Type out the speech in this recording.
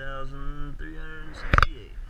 1,368.